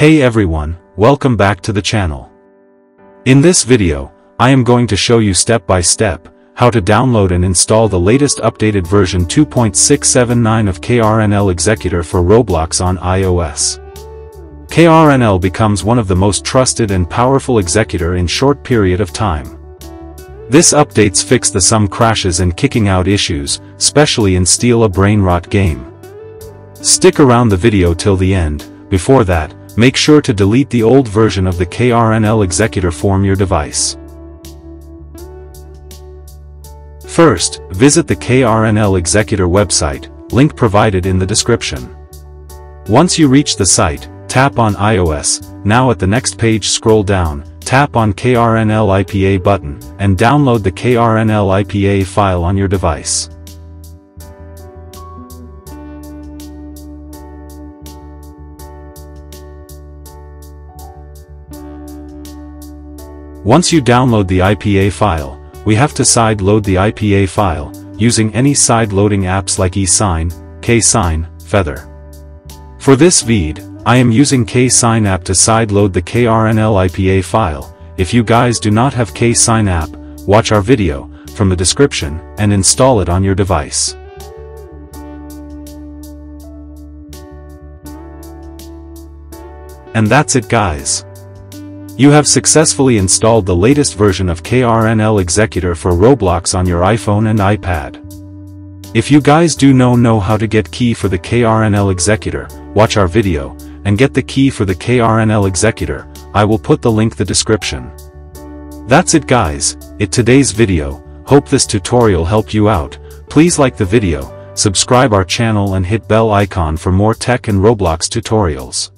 Hey everyone, welcome back to the channel. In this video, I am going to show you step by step, how to download and install the latest updated version 2.679 of KRNL Executor for Roblox on iOS. KRNL becomes one of the most trusted and powerful executor in short period of time. This updates fix the some crashes and kicking out issues, especially in Steal a Brain Rot game. Stick around the video till the end, before that, make sure to delete the old version of the KRNL executor from your device. First, visit the KRNL executor website, link provided in the description. Once you reach the site, tap on iOS, now at the next page scroll down, tap on KRNL IPA button, and download the KRNL IPA file on your device. Once you download the IPA file, we have to side load the IPA file, using any side loading apps like eSign, KSign, Feather. For this vid, I am using KSign app to side load the KRNL IPA file, if you guys do not have KSign app, watch our video, from the description, and install it on your device. And that's it guys. You have successfully installed the latest version of KRNL Executor for Roblox on your iPhone and iPad. If you guys do know know how to get key for the KRNL Executor, watch our video, and get the key for the KRNL Executor, I will put the link the description. That's it guys, it today's video, hope this tutorial helped you out, please like the video, subscribe our channel and hit bell icon for more tech and Roblox tutorials.